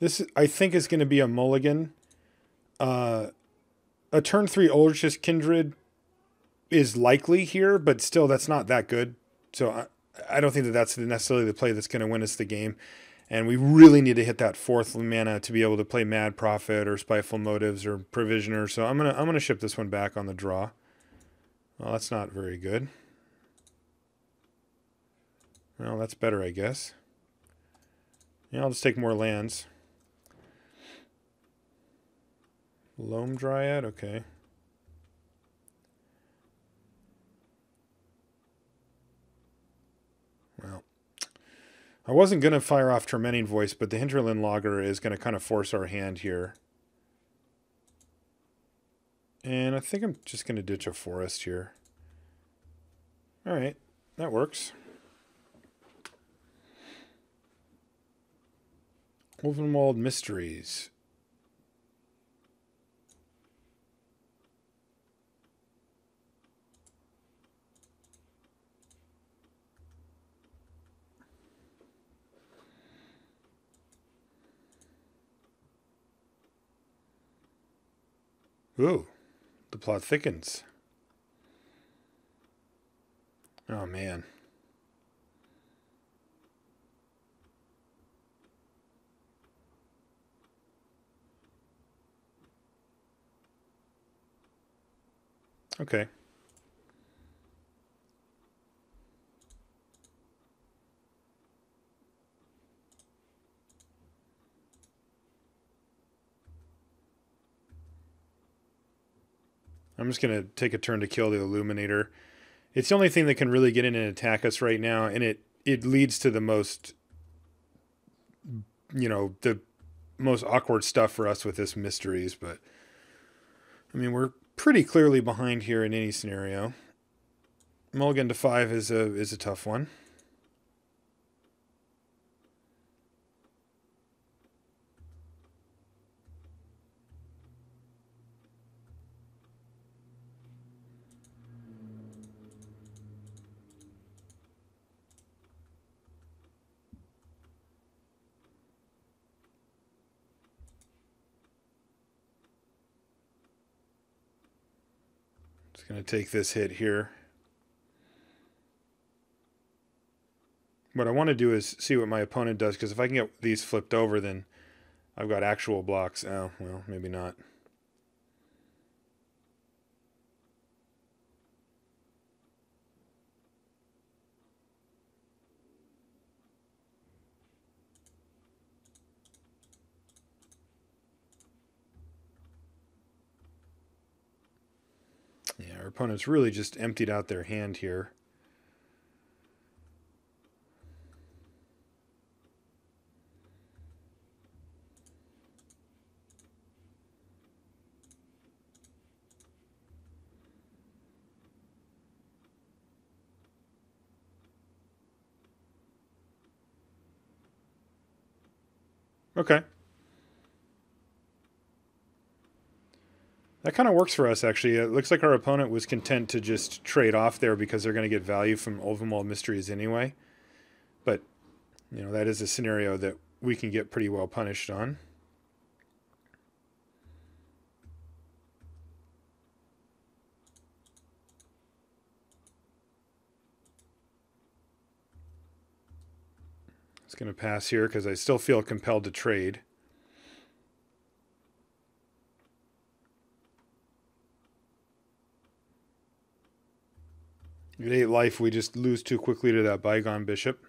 This, I think, is going to be a mulligan. Uh, a turn three Ulrich Kindred is likely here, but still, that's not that good. So I, I don't think that that's necessarily the play that's going to win us the game. And we really need to hit that fourth mana to be able to play Mad Prophet or Spiteful Motives or Provisioner. So I'm gonna I'm gonna ship this one back on the draw. Well, that's not very good. Well, that's better, I guess. Yeah, I'll just take more lands. Loam Dryad, okay. Well, I wasn't going to fire off Tormenting Voice, but the Hinterland Logger is going to kind of force our hand here. And I think I'm just going to ditch a forest here. All right, that works. Ulvenwald Mysteries. Ooh, the plot thickens. Oh, man. Okay. I'm just going to take a turn to kill the Illuminator. It's the only thing that can really get in and attack us right now, and it, it leads to the most, you know, the most awkward stuff for us with this mysteries. But, I mean, we're pretty clearly behind here in any scenario. Mulligan to five is a is a tough one. Going to take this hit here. What I want to do is see what my opponent does, because if I can get these flipped over, then I've got actual blocks. Oh, well, maybe not. Our opponents really just emptied out their hand here. Okay. That kind of works for us, actually. It looks like our opponent was content to just trade off there because they're going to get value from Ulvenwald Mysteries anyway. But, you know, that is a scenario that we can get pretty well punished on. It's going to pass here because I still feel compelled to trade. At 8 life, we just lose too quickly to that Bygone Bishop.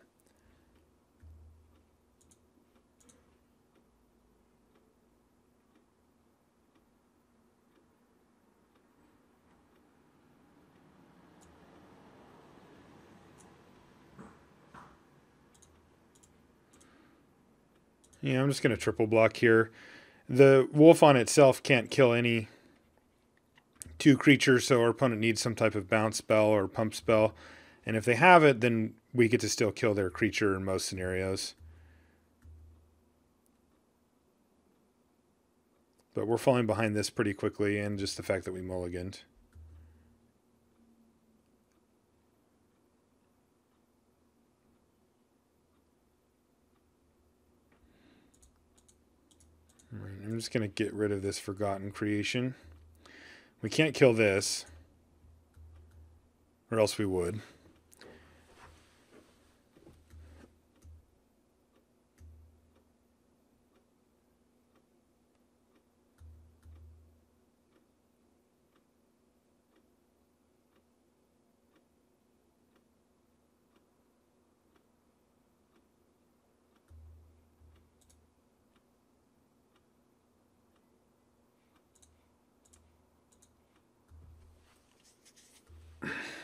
Yeah, I'm just going to triple block here. The wolf on itself can't kill any two creatures, so our opponent needs some type of bounce spell or pump spell. And if they have it, then we get to still kill their creature in most scenarios. But we're falling behind this pretty quickly, and just the fact that we mulliganed. I'm just going to get rid of this Forgotten Creation. We can't kill this. Or else we would.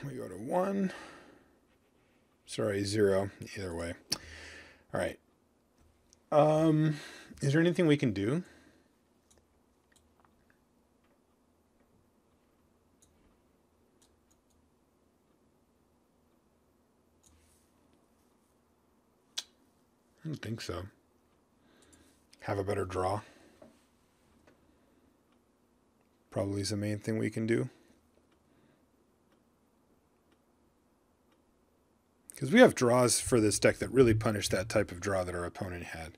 We go to one. Sorry, zero. Either way. All right. Um, is there anything we can do? I don't think so. Have a better draw. Probably is the main thing we can do. Because we have draws for this deck that really punish that type of draw that our opponent had.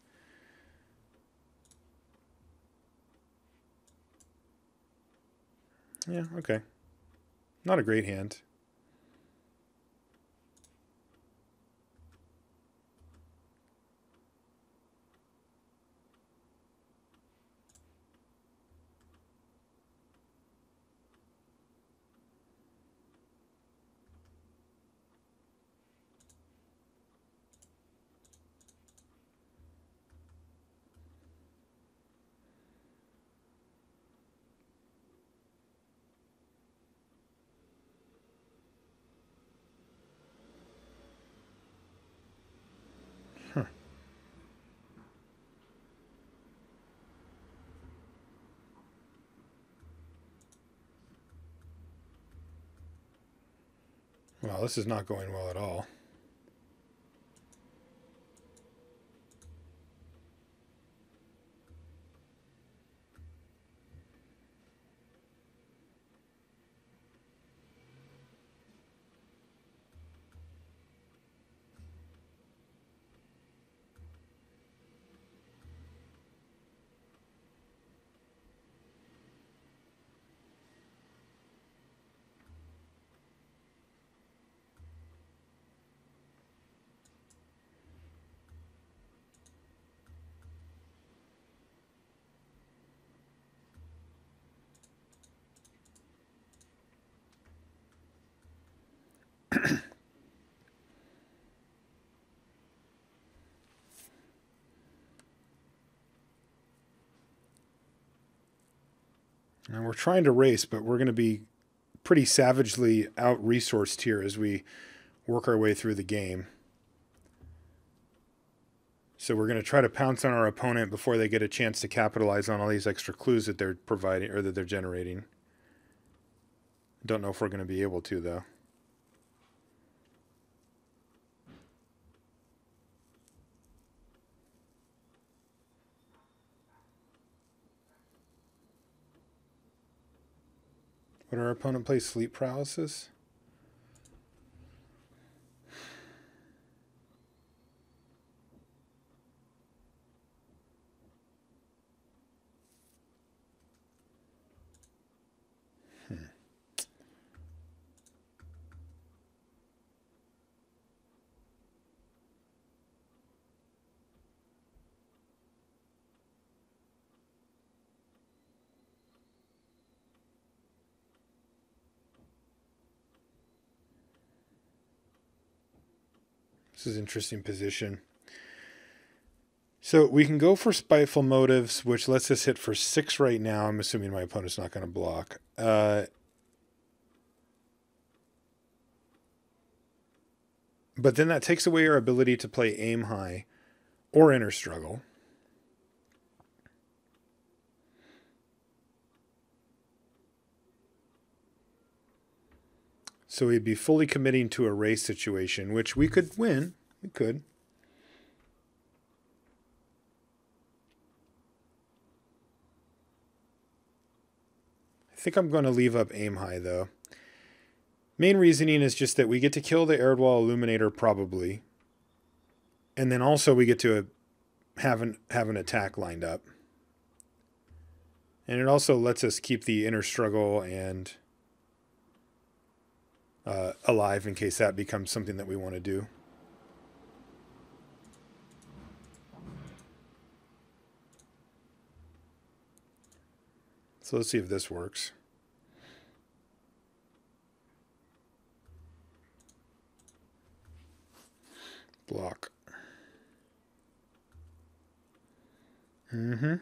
Yeah, okay. Not a great hand. Well, this is not going well at all. And we're trying to race, but we're going to be pretty savagely out resourced here as we work our way through the game. So we're going to try to pounce on our opponent before they get a chance to capitalize on all these extra clues that they're providing or that they're generating. Don't know if we're going to be able to though. Would our opponent play sleep paralysis? This is an interesting position. So we can go for spiteful motives, which lets us hit for six right now. I'm assuming my opponent's not going to block. Uh, but then that takes away our ability to play aim high or inner struggle. So we'd be fully committing to a race situation, which we could win. We could. I think I'm going to leave up aim high, though. Main reasoning is just that we get to kill the Erdwal Illuminator, probably. And then also we get to have an, have an attack lined up. And it also lets us keep the inner struggle and uh, alive in case that becomes something that we want to do. So let's see if this works. Block. Mm-hmm.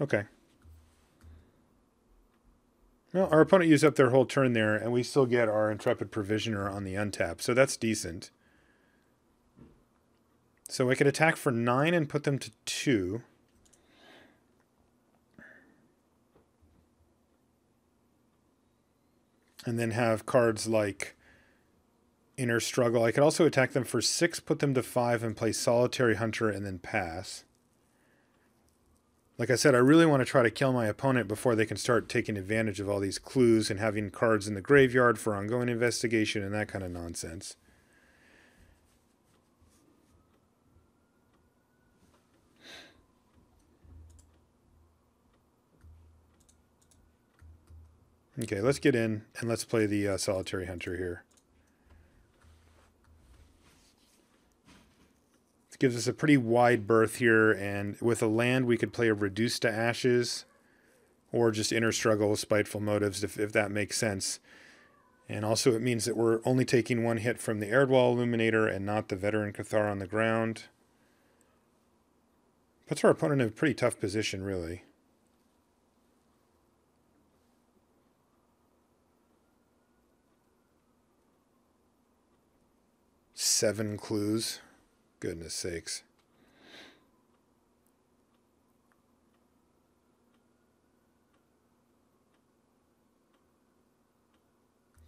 Okay. Well, our opponent used up their whole turn there, and we still get our Intrepid Provisioner on the untap, so that's decent. So I could attack for 9 and put them to 2. And then have cards like Inner Struggle. I could also attack them for 6, put them to 5, and play Solitary Hunter and then pass. Like I said, I really want to try to kill my opponent before they can start taking advantage of all these clues and having cards in the graveyard for ongoing investigation and that kind of nonsense. Okay, let's get in and let's play the uh, Solitary Hunter here. Gives us a pretty wide berth here, and with a land, we could play a Reduce to Ashes or just Inner Struggle, Spiteful Motives, if, if that makes sense. And also it means that we're only taking one hit from the Erdwal Illuminator and not the Veteran Cathar on the ground. Puts our opponent in a pretty tough position, really. Seven clues. Goodness sakes.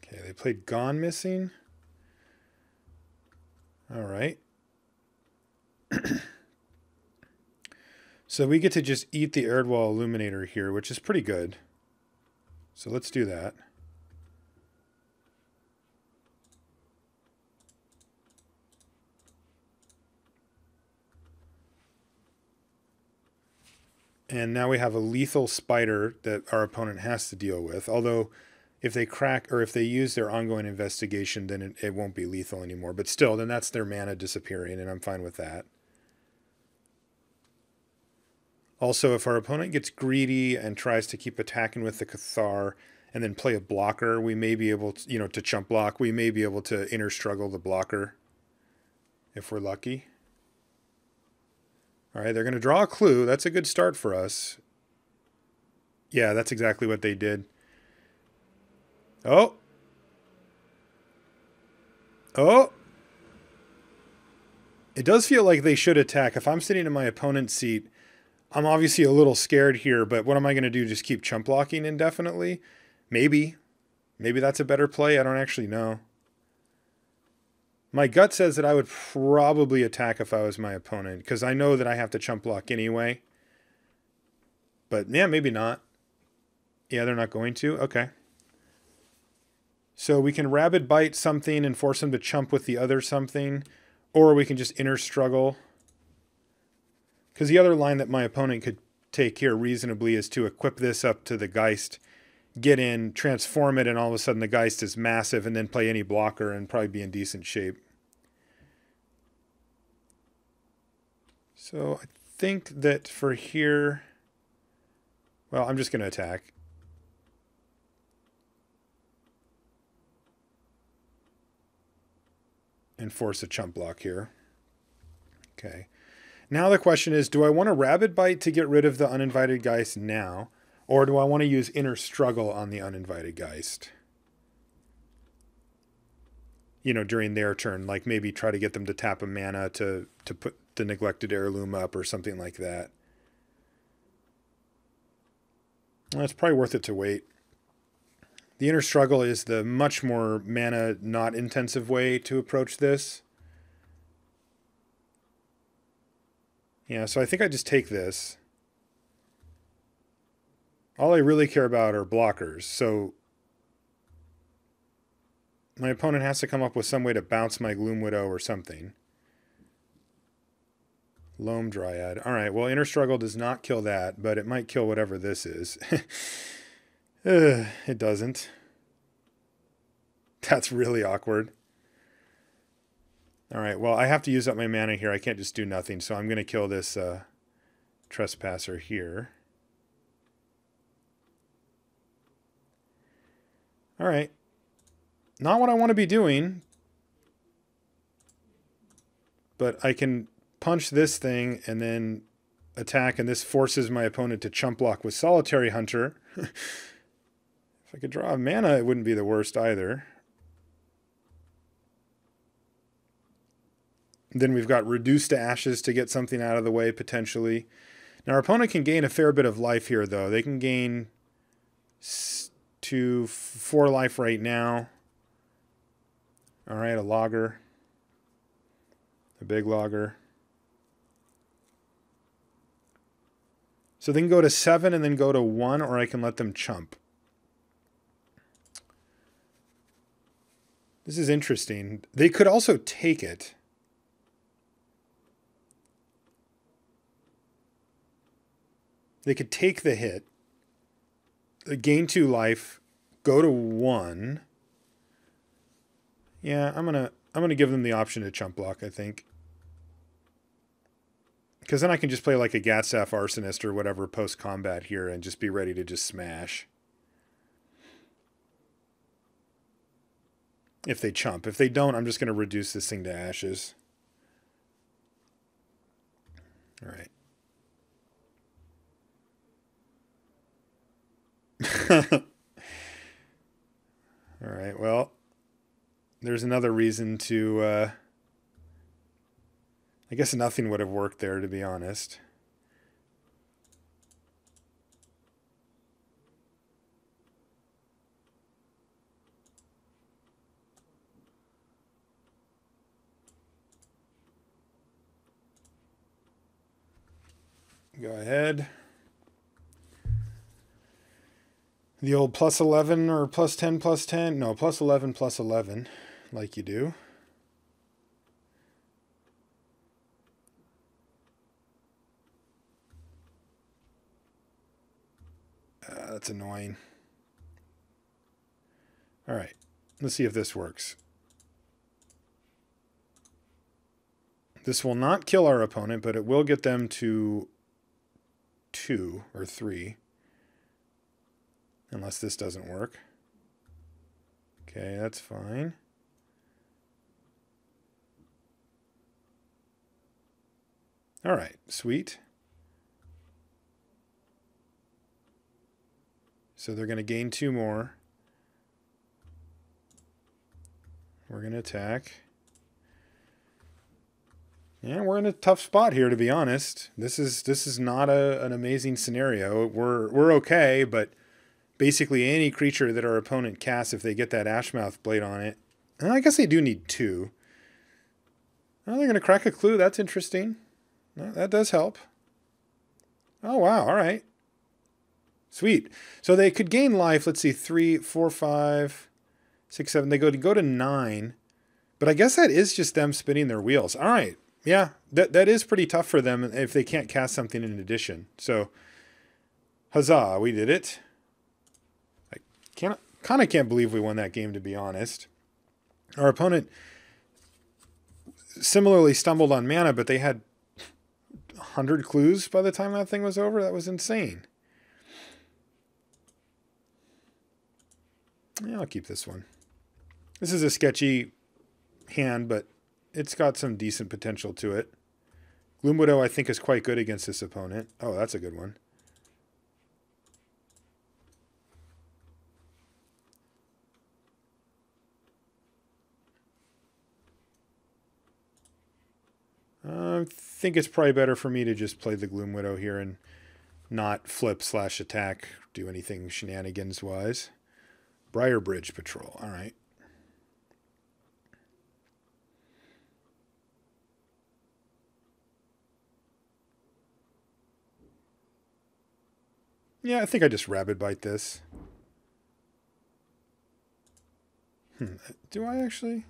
Okay, they played Gone Missing. All right. so we get to just eat the Erdwal Illuminator here, which is pretty good. So let's do that. And now we have a lethal spider that our opponent has to deal with. Although, if they crack or if they use their ongoing investigation, then it, it won't be lethal anymore. But still, then that's their mana disappearing, and I'm fine with that. Also, if our opponent gets greedy and tries to keep attacking with the Cathar and then play a blocker, we may be able to, you know, to chump block, we may be able to inner struggle the blocker if we're lucky. All right, they're going to draw a clue. That's a good start for us. Yeah, that's exactly what they did. Oh. Oh. It does feel like they should attack. If I'm sitting in my opponent's seat, I'm obviously a little scared here, but what am I going to do? Just keep chump blocking indefinitely? Maybe. Maybe that's a better play. I don't actually know. My gut says that I would probably attack if I was my opponent because I know that I have to chump block anyway. But yeah, maybe not. Yeah, they're not going to. Okay. So we can rabid bite something and force them to chump with the other something, or we can just inner struggle. Because the other line that my opponent could take here reasonably is to equip this up to the Geist, get in, transform it, and all of a sudden the Geist is massive, and then play any blocker and probably be in decent shape. So I think that for here, well, I'm just going to attack. And force a chump block here. Okay. Now the question is, do I want a rabid bite to get rid of the uninvited geist now? Or do I want to use inner struggle on the uninvited geist? You know, during their turn, like maybe try to get them to tap a mana to to put the neglected heirloom up or something like that. Well, it's probably worth it to wait. The inner struggle is the much more mana not intensive way to approach this. Yeah, so I think I just take this. All I really care about are blockers, so my opponent has to come up with some way to bounce my Gloom Widow or something. Loam Dryad. All right, well, Inner Struggle does not kill that, but it might kill whatever this is. uh, it doesn't. That's really awkward. All right, well, I have to use up my mana here. I can't just do nothing, so I'm going to kill this uh, Trespasser here. All right. Not what I want to be doing, but I can punch this thing and then attack, and this forces my opponent to chump block with Solitary Hunter. if I could draw a mana, it wouldn't be the worst either. Then we've got Reduce to Ashes to get something out of the way, potentially. Now, our opponent can gain a fair bit of life here, though. They can gain to four life right now. All right, a logger. A big logger. So they can go to seven and then go to one, or I can let them chump. This is interesting. They could also take it. They could take the hit, gain two life, go to one. Yeah, I'm gonna I'm gonna give them the option to chump block. I think. Because then I can just play like a Gatstaf Arsonist or whatever post combat here and just be ready to just smash. If they chump. If they don't, I'm just to reduce this thing to ashes. All right. All right, well, there's another reason to. Uh, I guess nothing would have worked there, to be honest. Go ahead. The old plus 11 or plus 10 plus 10? No, plus 11 plus 11, like you do. Uh, that's annoying. All right, let's see if this works. This will not kill our opponent, but it will get them to two or three. Unless this doesn't work. Okay, that's fine. All right, sweet. So they're going to gain two more. We're going to attack. Yeah, we're in a tough spot here, to be honest. This is this is not a, an amazing scenario. We're we're okay, but basically any creature that our opponent casts, if they get that Ashmouth blade on it, and I guess they do need two. Oh, they're going to crack a clue. That's interesting. that does help. Oh, wow. All right. Sweet. So they could gain life. Let's see, three, four, five, six, seven. They go to go to nine. But I guess that is just them spinning their wheels. All right. Yeah, that that is pretty tough for them if they can't cast something in addition. So, huzzah, we did it. Can't kind of can't believe we won that game to be honest. Our opponent similarly stumbled on mana, but they had 100 clues by the time that thing was over. That was insane. Yeah, I'll keep this one. This is a sketchy hand, but it's got some decent potential to it. Gloom Widow, I think, is quite good against this opponent. Oh, that's a good one. I think it's probably better for me to just play the Gloom Widow here and not flip slash attack, do anything shenanigans wise. Briarbridge Patrol. All right. Yeah, I think I just rabid bite this. Hmm. Do I actually?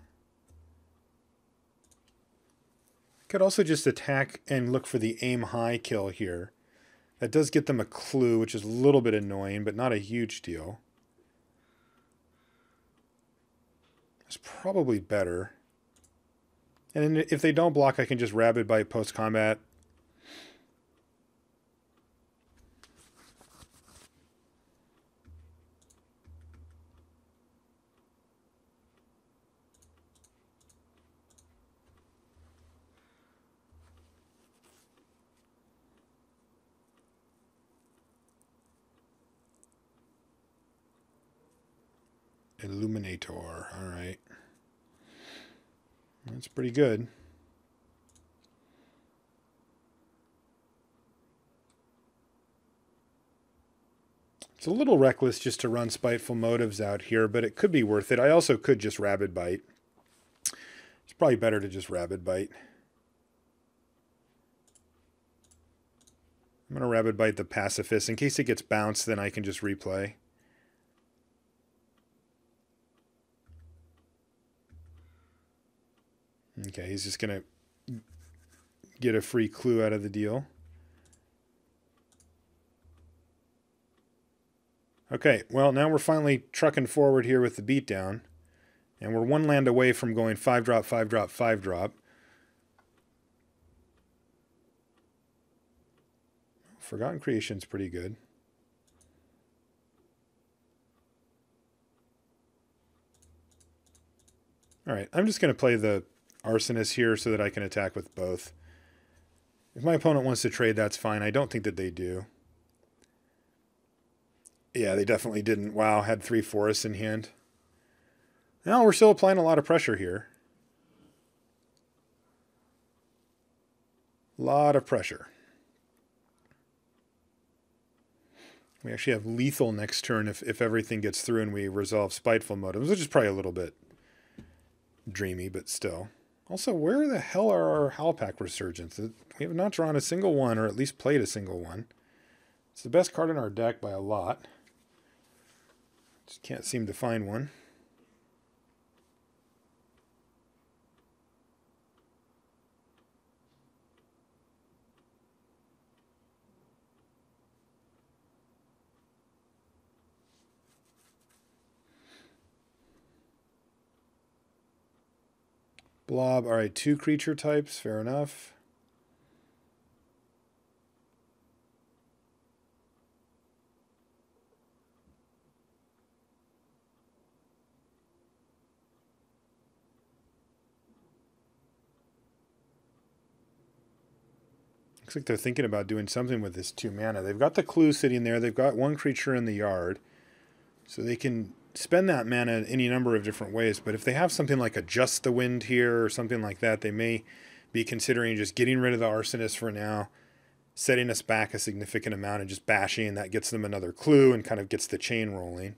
Could also just attack and look for the aim high kill here. That does get them a clue, which is a little bit annoying, but not a huge deal. It's probably better. And if they don't block, I can just Rabid Bite post-combat. Illuminator. All right. That's pretty good. It's a little reckless just to run Spiteful Motives out here, but it could be worth it. I also could just Rabid Bite. It's probably better to just Rabid Bite. I'm going to Rabid Bite the Pacifist. In case it gets bounced, then I can just replay. Okay, he's just going to get a free clue out of the deal. Okay, well, now we're finally trucking forward here with the beatdown. And we're one land away from going 5 drop, 5 drop, 5 drop. Forgotten Creation's pretty good. All right, I'm just going to play the Arsonist here so that I can attack with both. If my opponent wants to trade, that's fine. I don't think that they do. Yeah, they definitely didn't. Wow, had three forests in hand. Now we're still applying a lot of pressure here. A lot of pressure. We actually have lethal next turn if, if everything gets through and we resolve spiteful motives, which is probably a little bit dreamy, but still. Also, where the hell are our Howlpack Resurgence? We have not drawn a single one, or at least played a single one. It's the best card in our deck by a lot. Just can't seem to find one. Blob, all right, two creature types, fair enough. Looks like they're thinking about doing something with this two mana. They've got the clue sitting there. They've got one creature in the yard. So they can spend that mana any number of different ways. But if they have something like a Just the Wind here or something like that, they may be considering just getting rid of the Arsonist for now, setting us back a significant amount and just bashing, that gets them another clue and kind of gets the chain rolling.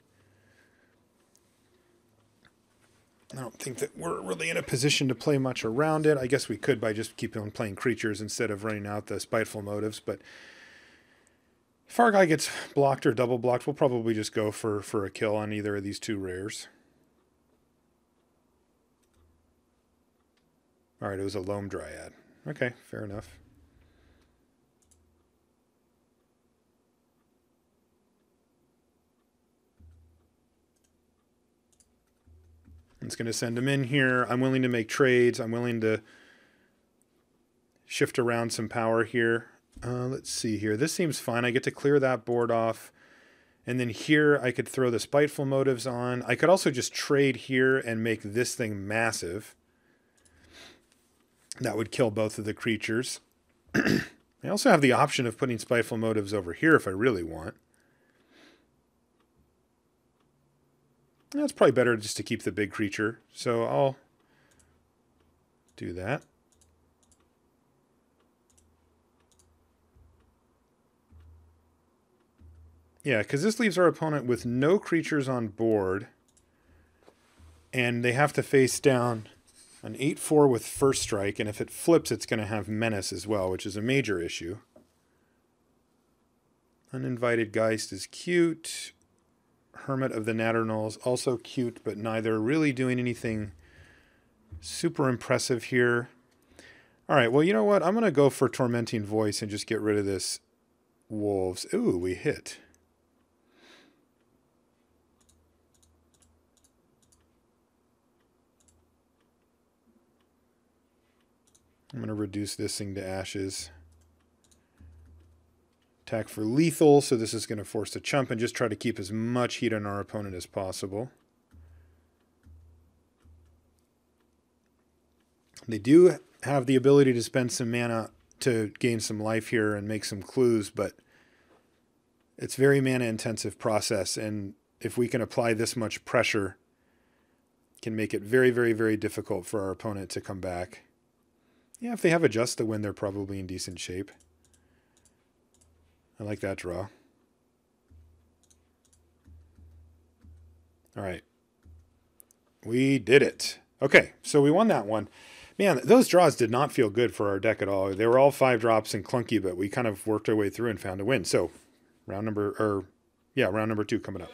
I don't think that we're really in a position to play much around it. I guess we could by just keeping on playing creatures instead of running out the spiteful motives, but if our guy gets blocked or double blocked, we'll probably just go for, for a kill on either of these two rares. All right, it was a Loam Dryad. Okay, fair enough. It's going to send him in here. I'm willing to make trades. I'm willing to shift around some power here. Uh, let's see here. This seems fine. I get to clear that board off. And then here I could throw the Spiteful Motives on. I could also just trade here and make this thing massive. That would kill both of the creatures. I also have the option of putting Spiteful Motives over here if I really want. That's probably better just to keep the big creature. So I'll do that. Yeah, because this leaves our opponent with no creatures on board. And they have to face down an 8-4 with first strike. And if it flips, it's going to have menace as well, which is a major issue. Uninvited Geist is cute. Hermit of the Natterknolls, also cute, but neither really doing anything super impressive here. All right, well, you know what? I'm going to go for Tormenting Voice and just get rid of this Wolves. Ooh, we hit. I'm going to reduce this thing to ashes. Attack for lethal, so this is going to force the chump and just try to keep as much heat on our opponent as possible. They do have the ability to spend some mana to gain some life here and make some clues, but it's very mana intensive process and if we can apply this much pressure can make it very very very difficult for our opponent to come back. Yeah, if they have a Just the Wind, they're probably in decent shape. I like that draw. All right. We did it. Okay, so we won that one. Man, those draws did not feel good for our deck at all. They were all five drops and clunky, but we kind of worked our way through and found a win. So, round number, or yeah, round number two coming up.